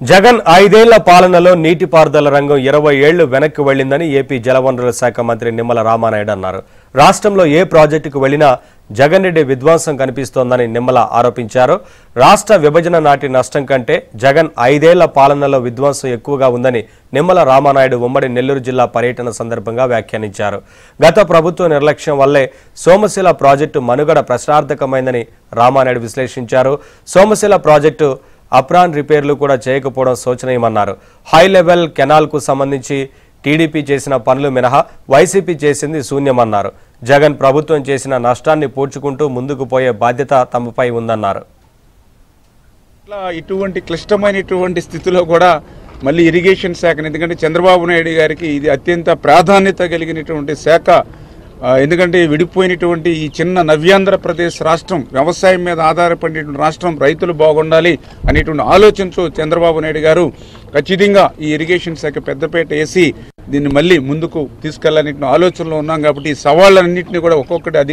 జగన్ ఐదేళ్ళ పాలనలో నీటిపారుదల రంగం ఇరవై ఏళ్ళు వెనక్కి వెళ్ళిందని ఏపీ జలవనరుల శాఖ మంత్రి నిమ్మల రామానాయుడు అన్నారు. రాష్ట్రంలో ఏ ప్రాజెక్టుకు వెళ్ళినా జగన్ రెడ్డి విధ్వంసం కనిపిస్తోందని నిమ్మల ఆరోపించారు. రాష్ట్ర విభజన నాటి నష్టం కంటే జగన్ ఐదేళ్ళ పాలనలో విధ్వంసం ఎక్కువగా ఉందని నిమ్మల రామానాయుడు ఉమ్మడి నెల్లూరు జిల్లా పర్యటన సందర్భంగా వ్యాఖ్యానించారు. గత ప్రభుత్వ నిర్లక్ష్యం వల్లే సోమశిల ప్రాజెక్టు మనుగడ ప్రశ్నార్థకమైందని రామానాయుడు విశ్లేషించారు. సోమశిల ప్రాజెక్టు అప్రాన్ రిపేర్లు కూడా చేయకపోవడం శోచనీయమన్నారు. హై లెవెల్ కెనాల్కు సంబంధించి టీడీపీ చేసిన పనులు మినహా వైసీపీ చేసింది శూన్యమన్నారు. జగన్ ప్రభుత్వం చేసిన నష్టాన్ని పూడ్చుకుంటూ ముందుకు పోయే బాధ్యత తమపై ఉందన్నారు. ఇటువంటి క్లిష్టమైనటువంటి స్థితిలో కూడా మళ్ళీ ఇరిగేషన్ శాఖను ఎందుకంటే చంద్రబాబు నాయుడు గారికి ఇది అత్యంత ప్రాధాన్యత కలిగినటువంటి శాఖ. ఎందుకంటే విడిపోయినటువంటి ఈ చిన్న నవ్యాంధ్రప్రదేశ్ రాష్ట్రం వ్యవసాయం మీద ఆధారపడినటువంటి రాష్ట్రం రైతులు బాగుండాలి అనేటువంటి ఆలోచనతో చంద్రబాబు నాయుడు గారు ఖచ్చితంగా ఈ ఇరిగేషన్ శాఖ పెద్దపేట వేసి దీన్ని మళ్ళీ ముందుకు తీసుకెళ్ళాలనే ఆలోచనలో ఉన్నాం కాబట్టి ఈ సవాళ్ళన్నింటినీ కూడా ఒక్కొక్కటి అధిక